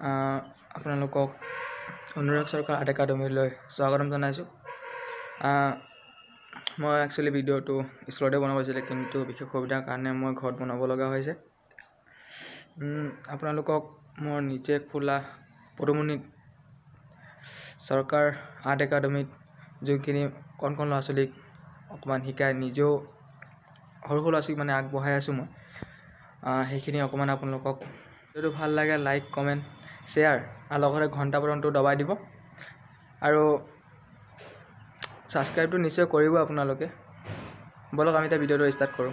আপোনালোকক অনুৰাগ চৰকাৰ আৰ্ট একাডেমীলৈ স্বাগতম জনাইছোঁ। মই একচুৱেলি ভিডিঅ'টো স্কুলতে বনাব হৈছিলে কিন্তু বিশেষ অসুবিধাৰ কাৰণে মই ঘৰত বনাব লগা হৈছে। আপোনালোকক মই নিজে খোলা পদুমণিত চৰকাৰ আৰ্ট একাডেমীত যোনখিনি কণ কণ ল'ৰা ছোৱালীক অকণমান শিকাই নিজেও সৰু সৰু ল'ৰা ছোৱালীক মানে আগবঢ়াই আছোঁ মই। সেইখিনি অকণমান আপোনালোকক যদি ভাল লাগে লাইক কমেণ্ট শ্বেয়াৰ আৰু লগতে ঘণ্টা বটনটো দবাই দিব। আৰু ছাবস্ক্ৰাইবটো নিশ্চয় কৰিব আপোনালোকে। ব'লক আমি এতিয়া ভিডিঅ'টো ষ্টাৰ্ট কৰোঁ।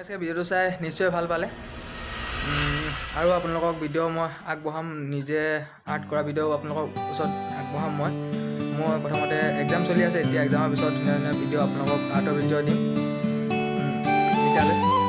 আপোনালোকে চাগে ভিডিঅ'টো চাই নিশ্চয় ভাল পালে। আৰু আপোনালোকক ভিডিঅ' মই আগবঢ়াম নিজে আৰ্ট কৰা ভিডিঅ' আপোনালোকৰ ওচৰত আগবঢ়াম মই। মই প্ৰথমতে এক্সাম চলি আছে এতিয়া এক্সামৰ পিছত ধুনীয়া ধুনীয়া ভিডিঅ' আপোনালোকক আৰ্টৰ ভিডিঅ' দিম। উম, তেতিয়াহ'লে।